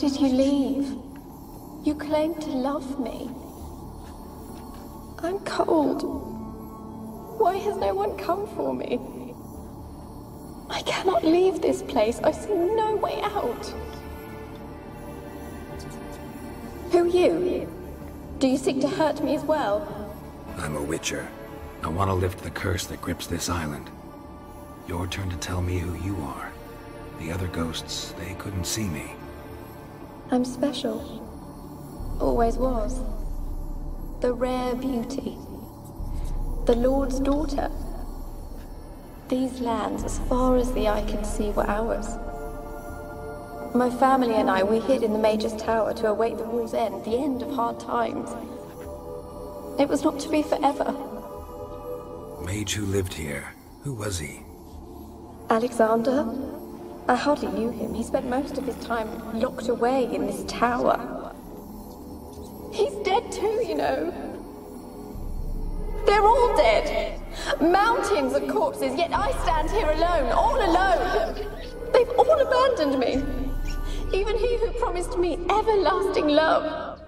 did you leave? You claimed to love me. I'm cold. Why has no one come for me? I cannot leave this place. I see no way out. Who are you? Do you seek to hurt me as well? I'm a Witcher. I want to lift the curse that grips this island. Your turn to tell me who you are. The other ghosts, they couldn't see me. I'm special. Always was. The rare beauty. The Lord's daughter. These lands, as far as the eye can see, were ours. My family and I, we hid in the Mage's Tower to await the war's end, the end of hard times. It was not to be forever. Mage who lived here. Who was he? Alexander? I hardly knew him. He spent most of his time locked away in this tower. He's dead too, you know. They're all dead. Mountains of corpses, yet I stand here alone, all alone. They've all abandoned me. Even he who promised me everlasting love.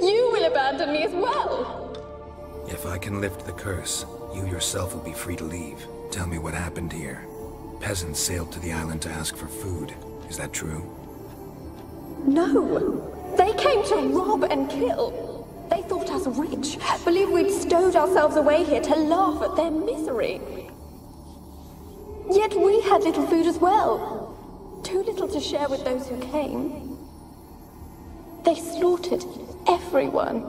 You will abandon me as well. If I can lift the curse, you yourself will be free to leave. Tell me what happened here. Peasants sailed to the island to ask for food. Is that true? No. They came to rob and kill. They thought us rich, believed we'd stowed ourselves away here to laugh at their misery. Yet we had little food as well. Too little to share with those who came. They slaughtered everyone.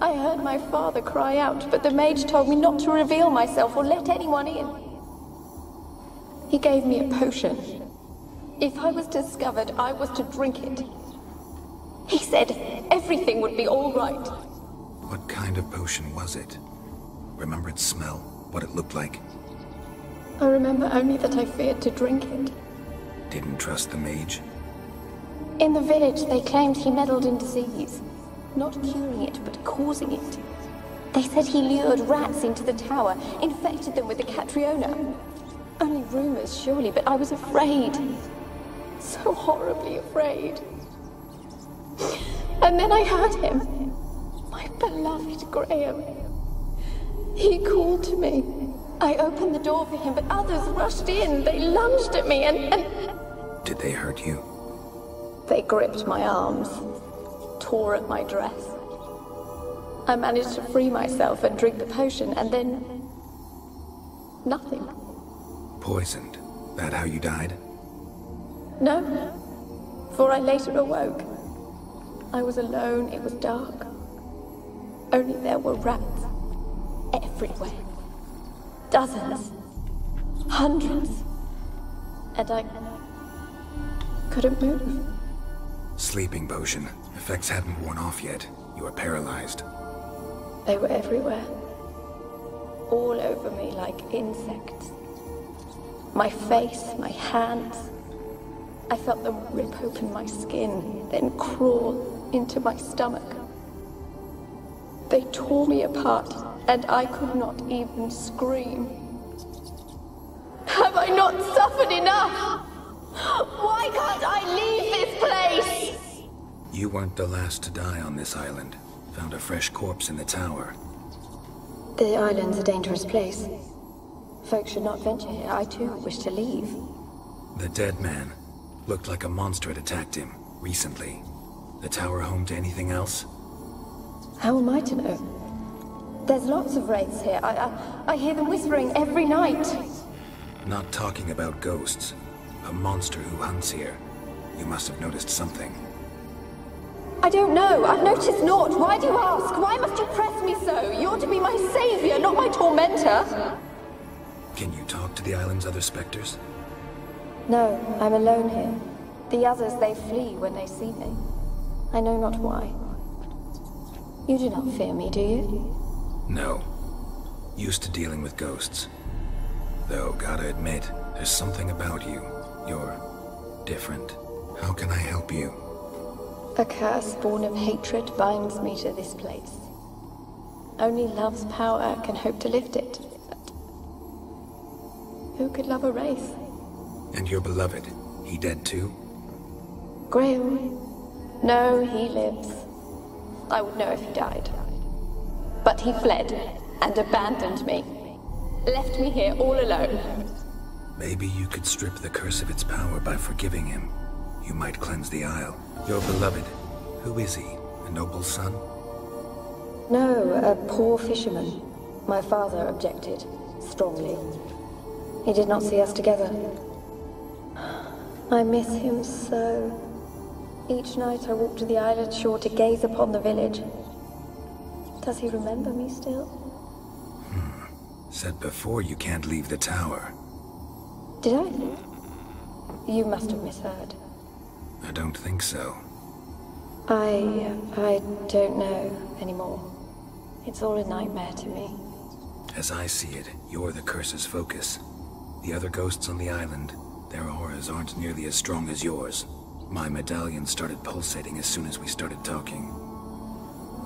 I heard my father cry out, but the mage told me not to reveal myself or let anyone in. He gave me a potion. If I was discovered, I was to drink it. He said everything would be all right. What kind of potion was it? Remember its smell? What it looked like? I remember only that I feared to drink it. Didn't trust the mage? In the village, they claimed he meddled in disease. Not curing it, but causing it. They said he lured rats into the tower, infected them with the Catriona. Only rumors, surely, but I was afraid. So horribly afraid. And then I heard him. My beloved Graham. He called to me. I opened the door for him, but others rushed in. They lunged at me and, and... Did they hurt you? They gripped my arms, tore at my dress. I managed to free myself and drink the potion, and then... nothing. Poisoned. That how you died? No, for I later awoke. I was alone, it was dark. Only there were rats. Everywhere. Dozens. Hundreds. And I couldn't move. Sleeping potion. Effects hadn't worn off yet. You were paralyzed. They were everywhere. All over me like insects. My face, my hands. I felt them rip open my skin, then crawl into my stomach. They tore me apart, and I could not even scream. Have I not suffered enough? Why can't I leave this place? You weren't the last to die on this island. Found a fresh corpse in the tower. The island's a dangerous place. Folks should not venture here. I too wish to leave. The dead man. Looked like a monster had attacked him, recently. The tower home to anything else? How am I to know? There's lots of wraiths here. I, I, I hear them whispering every night. Not talking about ghosts. A monster who hunts here. You must have noticed something. I don't know. I've noticed naught. Why do you ask? Why must you press me so? You're to be my savior, not my tormentor. Can you talk to the island's other specters? No, I'm alone here. The others, they flee when they see me. I know not why. You do not fear me, do you? No. Used to dealing with ghosts. Though, gotta admit, there's something about you. You're... different. How can I help you? A curse born of hatred binds me to this place. Only love's power can hope to lift it. Who could love a wraith? And your beloved, he dead too? Graham? No, he lives. I would know if he died. But he fled and abandoned me. Left me here all alone. Maybe you could strip the curse of its power by forgiving him. You might cleanse the Isle. Your beloved. Who is he? A noble son? No, a poor fisherman. My father objected, strongly. He did not see us together. I miss him so. Each night I walk to the island shore to gaze upon the village. Does he remember me still? Hmm. Said before you can't leave the tower. Did I? You must have misheard. I don't think so. I... I don't know anymore. It's all a nightmare to me. As I see it, you're the curse's focus. The other ghosts on the island, their auras aren't nearly as strong as yours. My medallion started pulsating as soon as we started talking.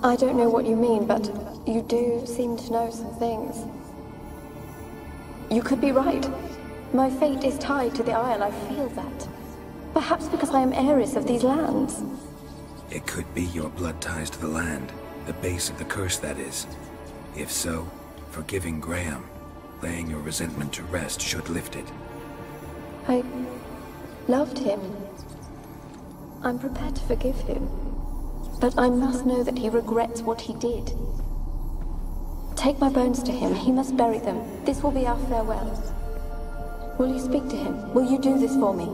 I don't know what you mean, but you do seem to know some things. You could be right. My fate is tied to the Isle, I feel that. Perhaps because I am heiress of these lands. It could be your blood ties to the land. The base of the curse, that is. If so, forgiving Graham, laying your resentment to rest should lift it. I loved him. I'm prepared to forgive him. But I must know that he regrets what he did. Take my bones to him. He must bury them. This will be our farewell. Will you speak to him? Will you do this for me?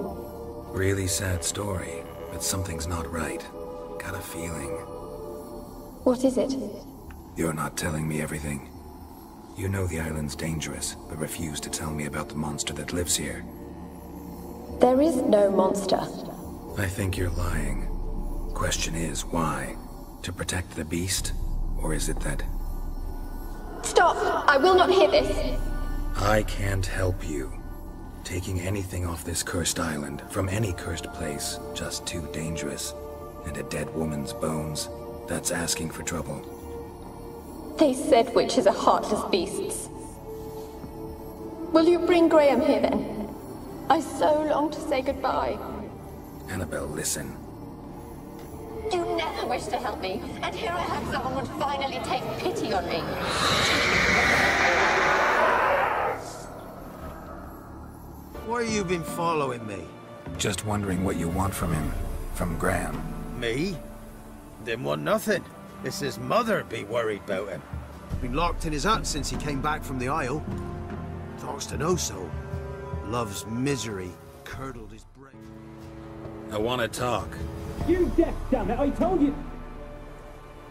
Really sad story, but something's not right. Got a feeling. What is it? You're not telling me everything. You know the island's dangerous, but refuse to tell me about the monster that lives here. There is no monster. I think you're lying. Question is, why? To protect the beast? Or is it that... Stop! I will not hear this! I can't help you. Taking anything off this cursed island, from any cursed place, just too dangerous. And a dead woman's bones, that's asking for trouble. They said witchers are heartless beasts. Will you bring Graham here then? I so long to say goodbye. Annabelle, listen. You never wished to help me, and here I have someone would finally take pity on me. Why you been following me? Just wondering what you want from him. From Graham. Me? Didn't want nothing. It's his mother be worried about him. Been locked in his hut since he came back from the Isle. Talks to no soul. Love's misery curdled his brain. I want to talk. You deaf, damn it! I told you.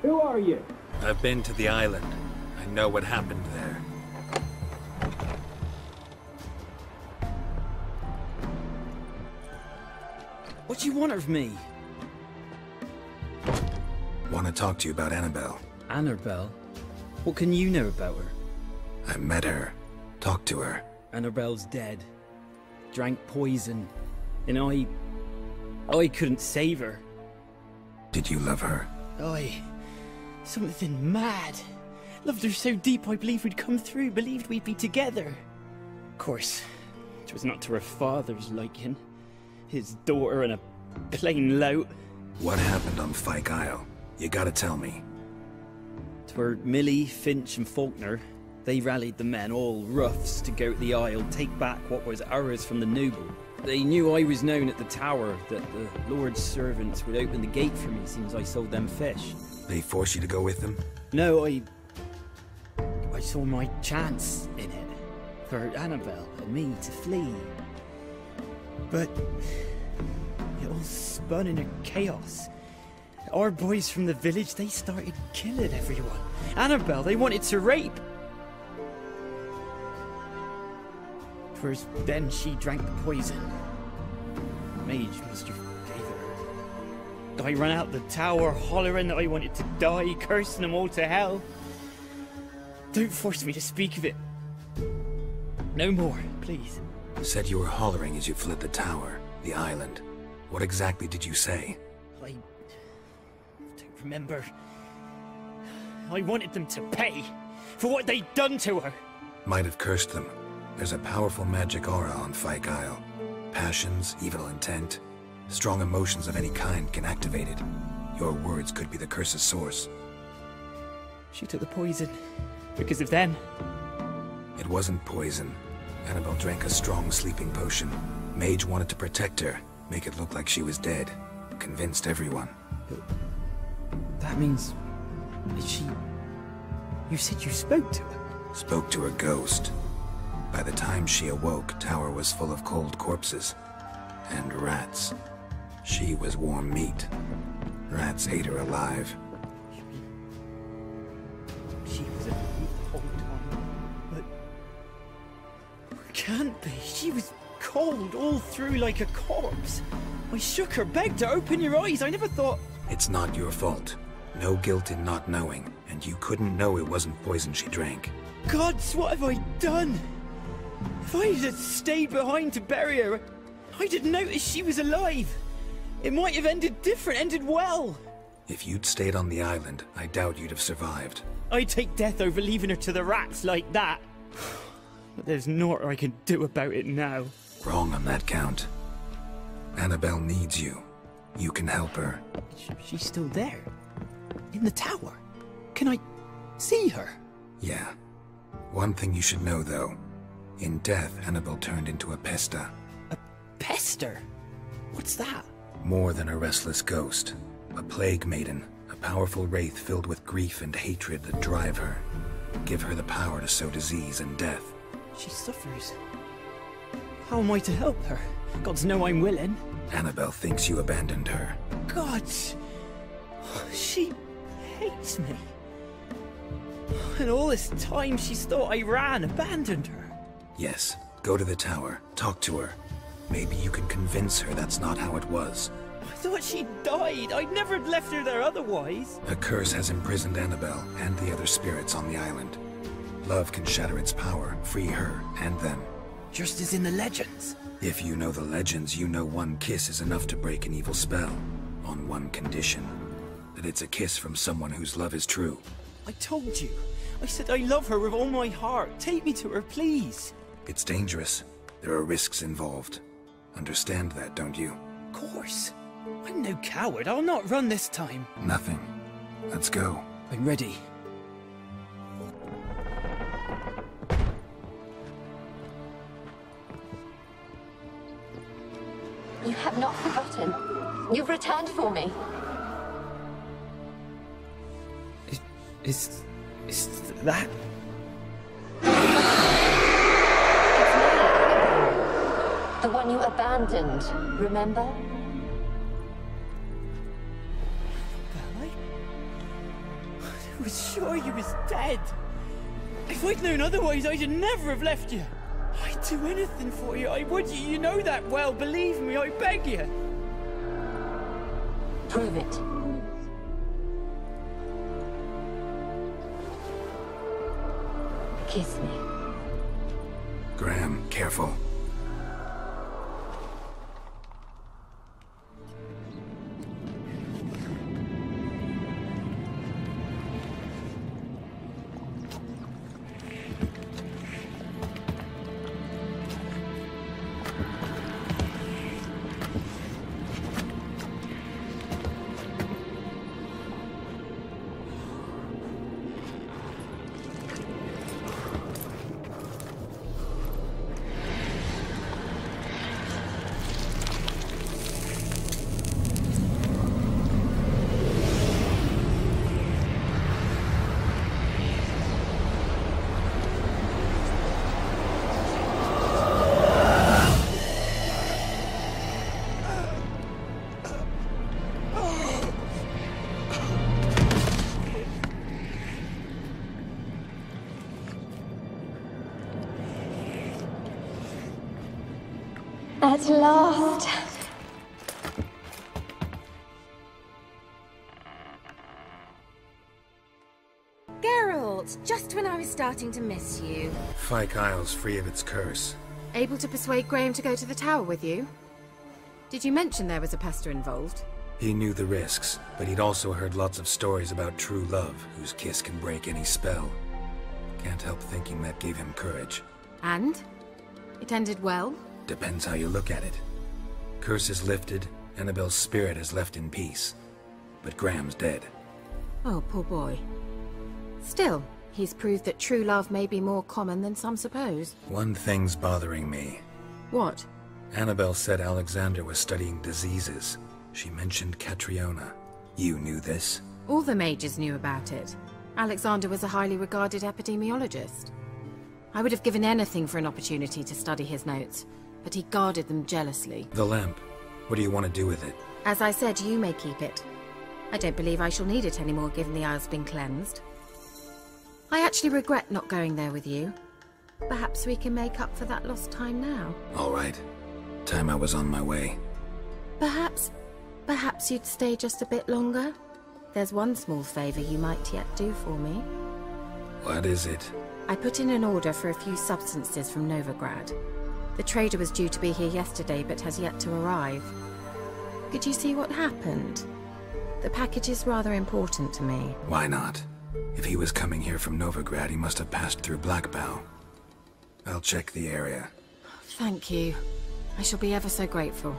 Who are you? I've been to the island. I know what happened there. What do you want of me? Want to talk to you about Annabelle. Annabelle? What can you know about her? I met her. Talked to her. Annabelle's dead. Drank poison. And I... I couldn't save her. Did you love her? I... Something mad. Loved her so deep I believed we'd come through, believed we'd be together. Of course, it was not to her father's liking. His daughter and a plain lout. What happened on Fyke Isle? You gotta tell me. Twere Millie, Finch and Faulkner. They rallied the men, all roughs, to go to the Isle, take back what was ours from the noble. They knew I was known at the tower, that the Lord's servants would open the gate for me as soon as I sold them fish. They forced you to go with them? No, I... I saw my chance in it. For Annabelle and me to flee. But... It all spun into chaos. Our boys from the village, they started killing everyone. Annabelle, they wanted to rape. First, then she drank the poison. Mage must have gave her. I ran out the tower hollering that I wanted to die, cursing them all to hell. Don't force me to speak of it. No more, please. Said you were hollering as you fled the tower, the island. What exactly did you say? Remember. I wanted them to pay for what they'd done to her. Might have cursed them. There's a powerful magic aura on Fyke Isle. Passions, evil intent. Strong emotions of any kind can activate it. Your words could be the curse's source. She took the poison. Because of them. It wasn't poison. Annabelle drank a strong sleeping potion. Mage wanted to protect her, make it look like she was dead. Convinced everyone. That means. She. You said you spoke to her? Spoke to a ghost. By the time she awoke, Tower was full of cold corpses. And rats. She was warm meat. Rats ate her alive. She was a the whole time. But. Can't be. She was cold all through like a corpse. I shook her, begged her, open your eyes. I never thought. It's not your fault. No guilt in not knowing, and you couldn't know it wasn't poison she drank. Gods, what have I done? If I had stayed behind to bury her, I didn't notice she was alive. It might have ended different, ended well. If you'd stayed on the island, I doubt you'd have survived. I'd take death over leaving her to the rats like that. But there's naught I can do about it now. Wrong on that count. Annabelle needs you. You can help her. She's still there. In the tower. Can I see her? Yeah. One thing you should know, though. In death, Annabelle turned into a pesta. A pesta? What's that? More than a restless ghost. A plague maiden. A powerful wraith filled with grief and hatred that drive her. Give her the power to sow disease and death. She suffers. How am I to help her? Gods know I'm willing. Annabelle thinks you abandoned her. Gods! She hates me. And all this time she's thought I ran, abandoned her. Yes, go to the tower. Talk to her. Maybe you can convince her that's not how it was. I thought she died. I'd never have left her there otherwise. A curse has imprisoned Annabelle and the other spirits on the island. Love can shatter its power, free her and them. Just as in the legends. If you know the legends, you know one kiss is enough to break an evil spell. On one condition. That it's a kiss from someone whose love is true. I told you. I said I love her with all my heart. Take me to her, please. It's dangerous. There are risks involved. Understand that, don't you? Of course. I'm no coward. I'll not run this time. Nothing. Let's go. I'm ready. You have not forgotten. You've returned for me. Is, is, is that? The one you abandoned, remember? I, I was sure you was dead. If I'd known otherwise, I'd never have left you. I'd do anything for you. I would. You, you know that well. Believe me. I beg you. Prove it. Kiss me. Graham, careful. At last. Geralt, just when I was starting to miss you. Fyke Isle's free of its curse. Able to persuade Graham to go to the tower with you? Did you mention there was a pesta involved? He knew the risks, but he'd also heard lots of stories about true love, whose kiss can break any spell. Can't help thinking that gave him courage. And? It ended well? Depends how you look at it. Curse is lifted, Annabelle's spirit is left in peace, but Graham's dead. Oh, poor boy. Still, he's proved that true love may be more common than some suppose. One thing's bothering me. What? Annabelle said Alexander was studying diseases. She mentioned Catriona. You knew this? All the mages knew about it. Alexander was a highly regarded epidemiologist. I would have given anything for an opportunity to study his notes, but he guarded them jealously. The lamp. What do you want to do with it? As I said, you may keep it. I don't believe I shall need it anymore given the Isle's been cleansed. I actually regret not going there with you. Perhaps we can make up for that lost time now. All right. Time I was on my way. Perhaps... perhaps you'd stay just a bit longer? There's one small favor you might yet do for me. What is it? I put in an order for a few substances from Novigrad. The trader was due to be here yesterday but has yet to arrive. Could you see what happened? The package is rather important to me. Why not? If he was coming here from Novigrad, he must have passed through Blackbough. I'll check the area. Thank you. I shall be ever so grateful.